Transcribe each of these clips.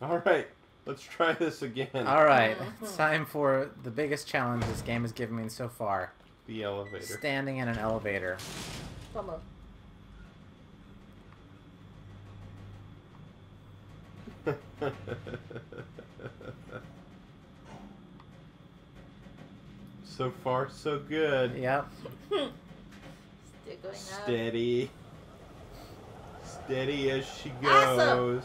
All right, let's try this again. All right, oh. it's time for the biggest challenge this game has given me so far: The elevator. standing in an elevator. Vamos. so far, so good. Yep. Still going up. Steady. Steady as she Awesome.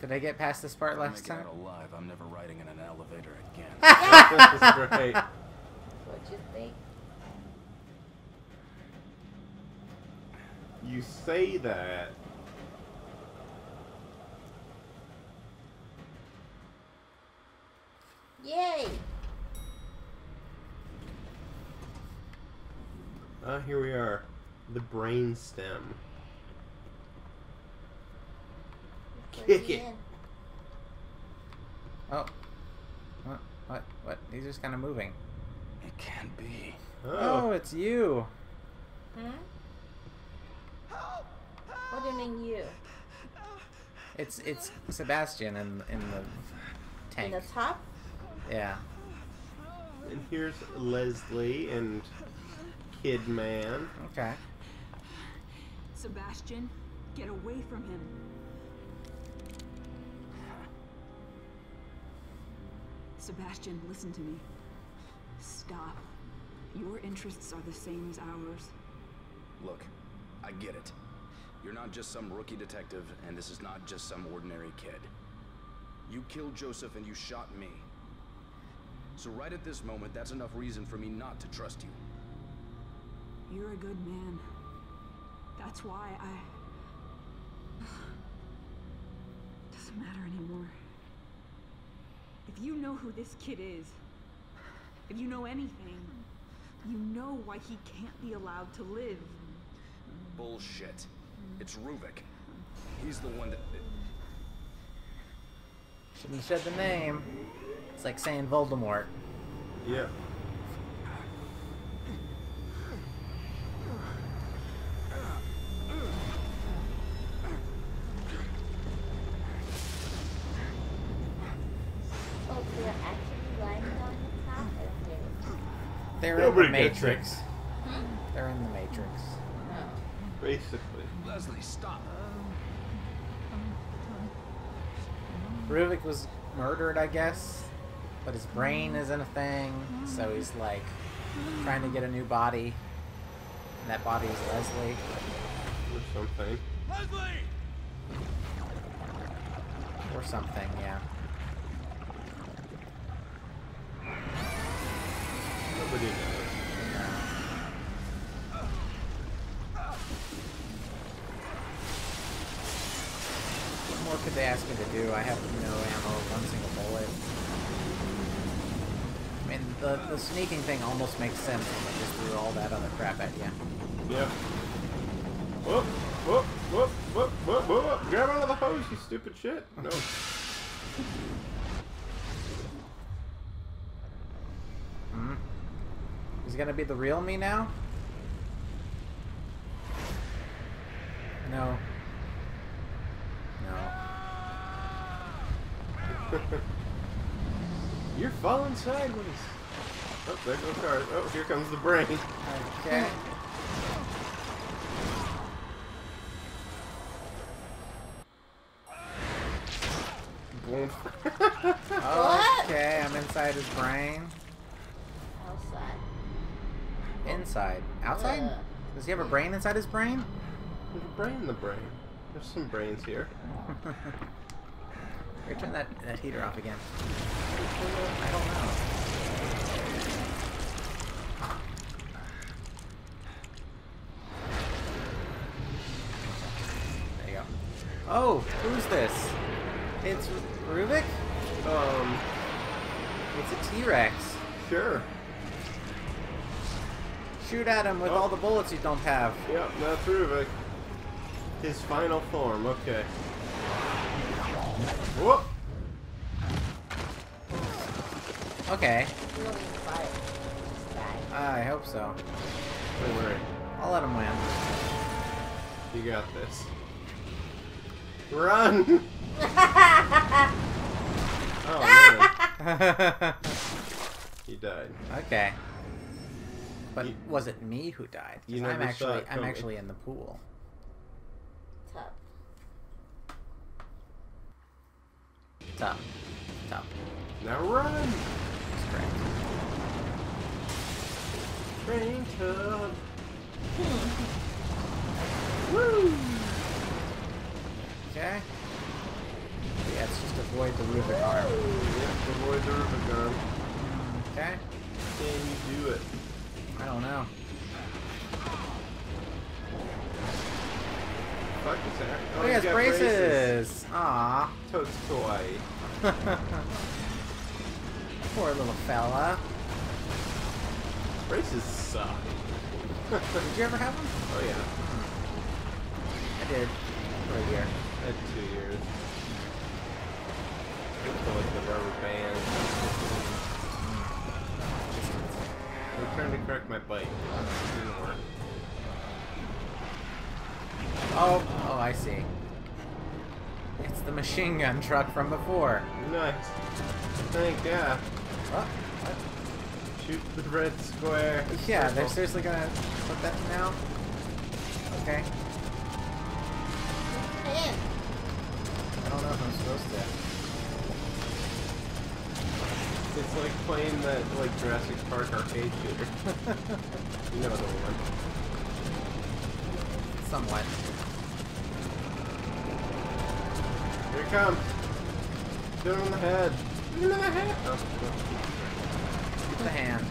Goes. Did I get past this part last make it time? out alive, I'm never riding in an elevator again. That's right. What you think? You say that. Yay! Ah, here we are. The brain stem. Put Kick me it. in. Oh. What? What? What? He's just kind of moving. It can't be. Oh, Oh, it's you. Hmm? What do you mean you? It's it's Sebastian in in the tank. In tank. the top? Yeah. and here's Leslie and Kidman. Okay. Sebastian, get away from him. Sebastian, listen to me. Stop. Your interests are the same as ours. Look, I get it. You're not just some rookie detective, and this is not just some ordinary kid. You killed Joseph and you shot me. So right at this moment, that's enough reason for me not to trust you. You're a good man. That's why I. Doesn't matter anymore. If you know who this kid is, if you know anything, you know why he can't be allowed to live. Bullshit. It's Ruvik. He's the one that. Shouldn't have said the name. It's like saying Voldemort. Yep. Oh, they're actually lying on the top? I don't get it. They're Nobody in the. Matrix. They're in the Matrix. Basically. Leslie, stop! Ruvik was murdered, I guess, but his brain isn't a thing, so he's like trying to get a new body. And that body is Leslie. Or something. Leslie! Or something, yeah. What more could they ask me to do? I have no ammo, one single bullet. I mean, the, the sneaking thing almost makes sense when they just threw all that other crap at you. Yep. Whoop, whoop, whoop, whoop, whoop, whoop, whoop. Grab out of the hose, you stupid shit. No. Hmm? Is it gonna be the real me now? No. No. You're falling sideways. Oh, there goes cars. Oh, here comes the brain. Okay. Boom. Okay, I'm inside his brain. Outside. Inside. Outside? Ugh. Does he have a brain inside his brain? There's a brain in the brain. There's some brains here. Here, turn that, that heater off again. I don't know. There you go. Oh, who's this? It's Ruvik? Um, It's a T-Rex. sure. Shoot at him with Oh. all the bullets you don't have. Yep, that's Ruvik. His final form, okay. Whoop! Okay, You don't even fight this guy. I hope so. Don't worry. I'll let him win. You got this. Run! Oh He died. okay. But You- was it me who died? 'Cause You I'm actually I'm actually in the pool. Top. Top. Top. Now run! That's correct. Train tub. Woo! Okay. Yeah, it's just avoid the Ruvik arm. Yep, avoid the Rubicon. Okay. Can you do it? I don't know. Fuck is that? Oh, he has got braces. Aw. Toad's Kawaii. Poor little fella. Braces suck. Did you ever have them? Oh yeah, hmm. I did. For a year. I had two years. It's like the rubber band. Trying to correct my bike. It didn't work. Oh, oh, I see. It's the machine gun truck from before. Nice. Thank God. Oh, what? Shoot the red square. Yeah, they're seriously gonna put that now? Okay. I don't know if I'm supposed to. It's like playing that like Jurassic Park arcade shooter. you know the one. Somewhat. Here it comes. Shoot him in the head. Shoot him in the head. Oh, Keep the hand.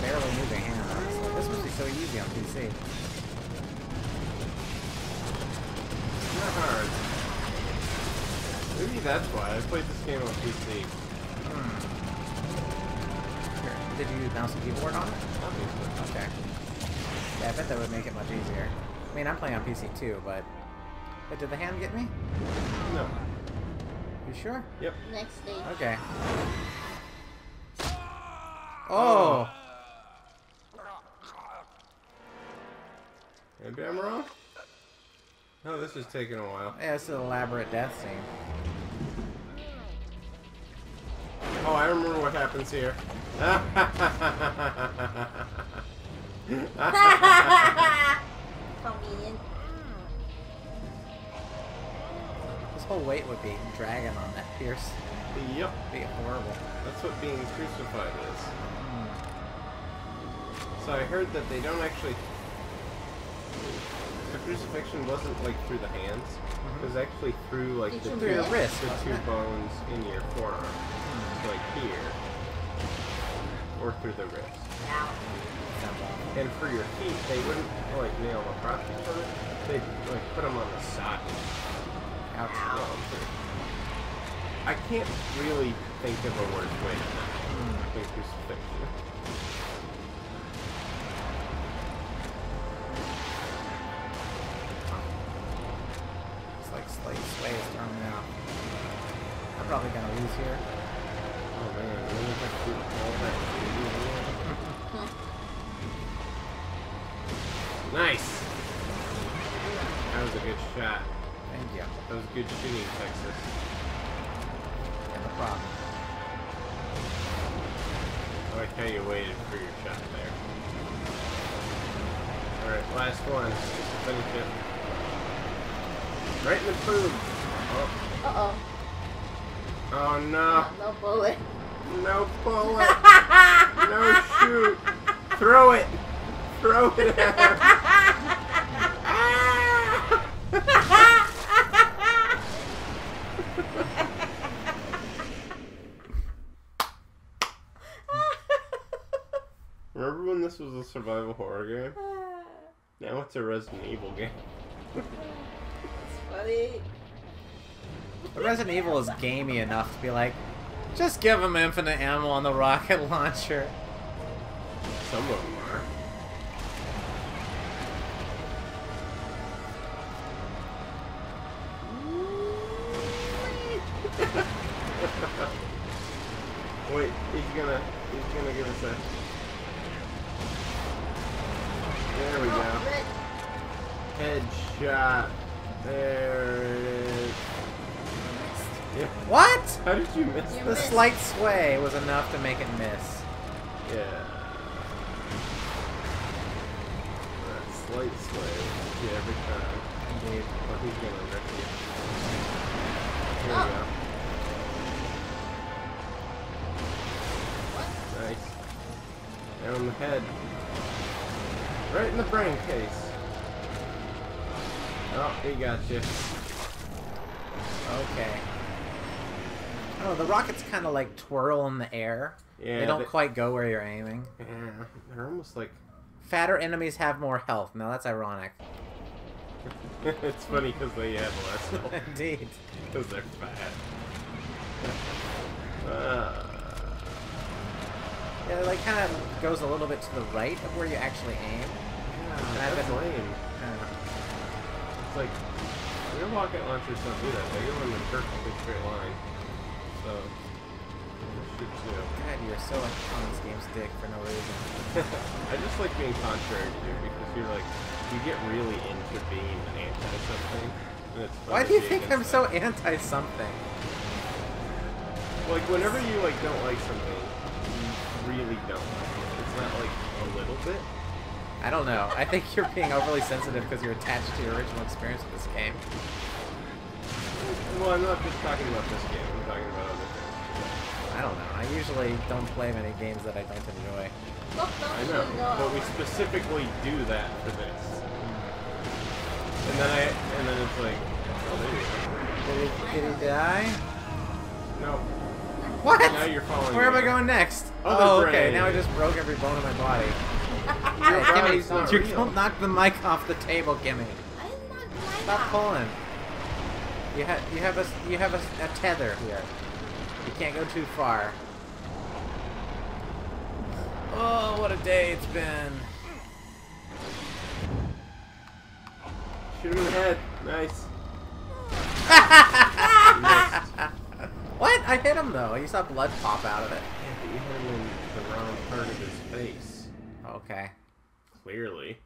Barely moving hand, honestly. This must be so easy on PC. it's not hard. Maybe that's why I played this game on PC. Hmm. Here, Did you use mouse and keyboard on it? Obviously. Okay. Yeah, I bet that would make it much easier. I mean, I'm playing on PC too, but... But did the hand get me? No. You sure? Yep. next stage. Okay. Oh! Maybe I'm wrong. Oh, this is taking a while. Yeah, it's an elaborate death scene. Oh, I remember what happens here. Convenient. This whole weight would be dragging on that Pierce. yep. Be horrible. That's what being crucified is. Hmm. So I heard that they don't actually. The crucifixion wasn't like through the hands. Mm-hmm. It was actually through like the you Through your Wrist? wrist, the two bones in your forearm, like here, or through the wrist. Ow. And for your feet, they wouldn't like nail them across each other. They'd like put them on the side. Ouch. I can't really think of a worse way to hmm. than crucifixion. It's like Slate Sway is throwing me off. I'm probably gonna lose here. Oh man, really to do all that. nice. That was a good shot. Thank you. That was good shooting, Texas. Yeah, no problem. Oh, I like how you waited for your shot there. Alright, last one. Just Finish it. Right in the food. Oh, Uh-oh. oh no. No bullet. No bullet. no shoot. Throw it. Throw it at him. Remember when this was a survival horror game? Now it's a Resident Evil game. It's funny. But Resident Evil is gamey enough to be like, just give him infinite ammo on the rocket launcher. Some of them are. Wait, he's gonna he's gonna give us a There we go. Oh, Headshot. There it is. What? How did you miss You The missed. slight sway was enough to make it miss. Yeah. That slight sway. Yeah, every time. Indeed. Oh, he's gonna wreck you. Oh. There Oh. we go. Nice. Down the head. Right in the brain case. Oh, he got you. Okay. Oh, the rockets kind of like twirl in the air. Yeah. they don't they- quite go where you're aiming. Yeah, they're almost like. Fatter enemies have more health. Now that's ironic. it's funny because they have less health Indeed. because they're fat. Uh, Yeah, it like kind of goes a little bit to the right of where you actually aim. yeah, I've been- lame. It's like your rocket launchers don't do that. They go in a perfectly straight line. So should too. God, you're so on this game's dick for no reason. I just like being contrary to you because you're like you get really into being an anti something. And it's fun Why do you think I'm against so anti something? like whenever you like don't like something, you really don't like it. It's not like a little bit. I don't know. I think you're being overly sensitive because you're attached to your original experience with this game. Well, I'm not just talking about this game. I'm talking about other things. I don't know. I usually don't play many games that I don't enjoy. I know, know? but we specifically do that for this. And then I, and then it's like, oh, there you Did he, did he die? go. No, What? now you're following. Where am. I going next? Other oh, okay. brain. Now I just broke every bone in my body. Your Hey, body's Kimmy, you real. don't knock the mic off the table, Kimmy. I did not like Stop that. pulling. You have you have a you have a, a tether here. You can't go too far. Oh, what a day it's been. Shoot him in the head. Nice. what? I hit him though. You saw blood pop out of it. Yeah, but you hit him in the wrong part of his face. Okay. Clearly.